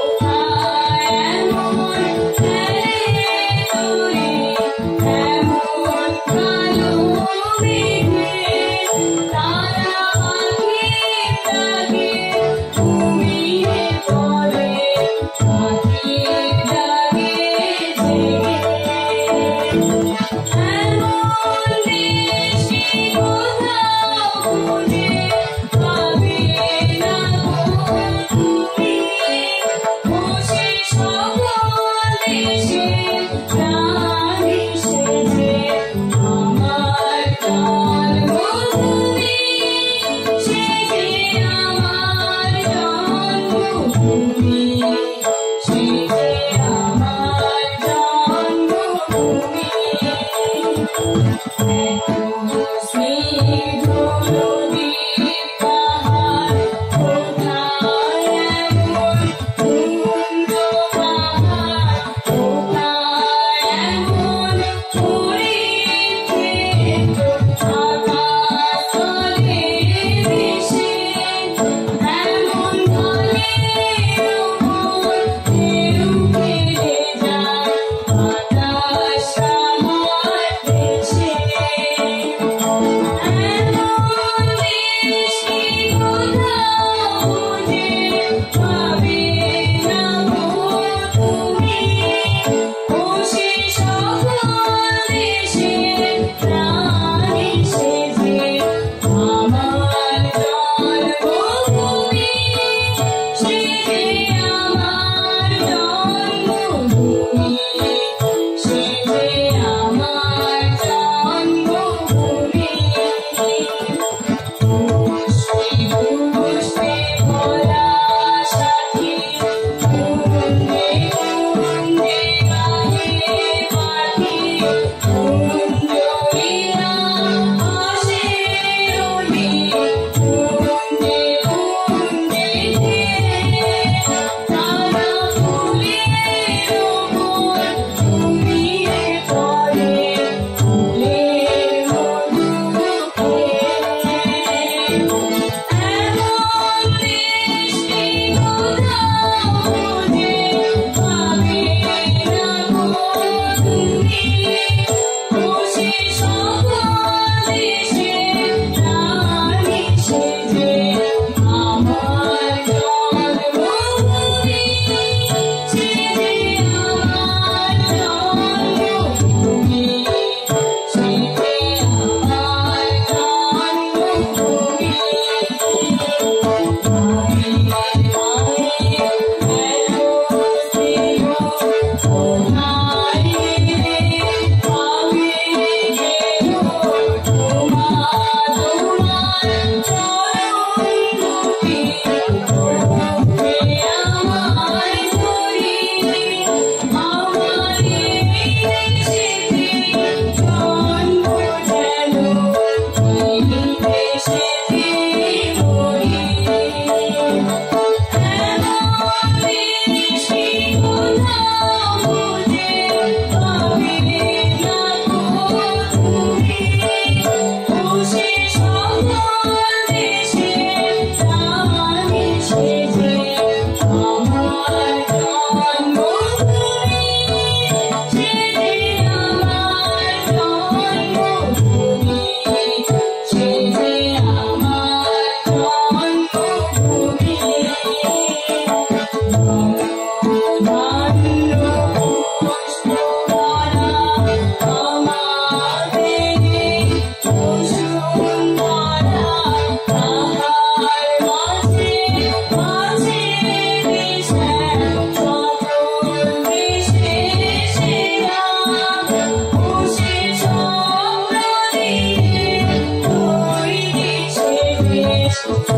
Bye.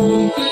home.